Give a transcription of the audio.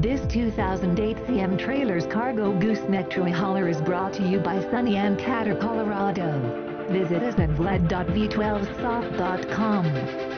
This 2008 CM Trailers Cargo Gooseneck Toy Hauler is brought to you by Sunny and Catter, Colorado. Visit us at vled.v12soft.com.